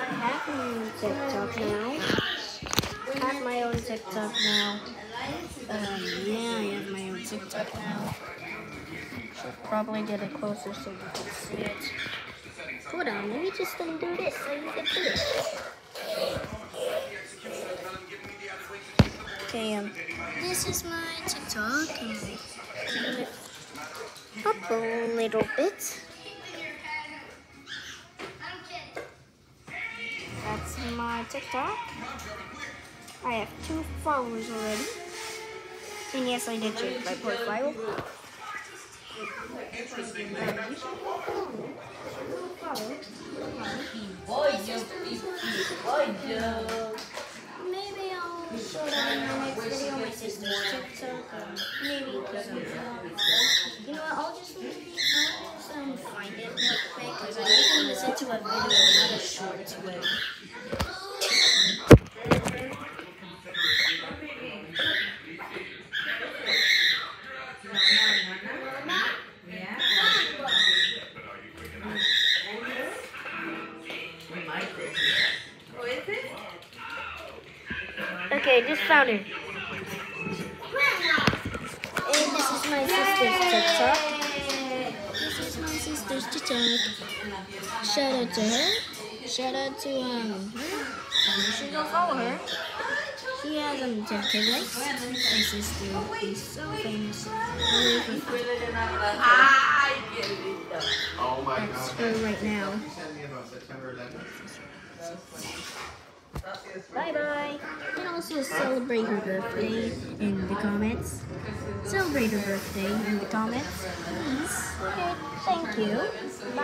I have my own TikTok now. I have my own TikTok now. Um, yeah, I have my own TikTok now. Should probably get it closer so you can see it. Hold on, let me just undo this so you can see it. Okay, um, this is my TikTok. Up a little bit. That's my TikTok. I have two followers already. And yes, I did change my profile. Maybe I'll show that in my next video. My sister's TikTok. Maybe. You know what? I'll just leave the, I'll just um, find it real quick because I need to listen to a video, not a short. Okay, just found it. And this is my sister's TikTok. This is my sister's TikTok. Shout out to her. Shout out to um her. You should go follow her. She has um 10k likes. My sister is so famous. Only for Ay, qué lindo. Oh my That's god. her right now. She sent me about September 11th. Bye bye. And also celebrate her birthday in the comments. Celebrate her birthday in the comments, please. Okay, thank you. Bye.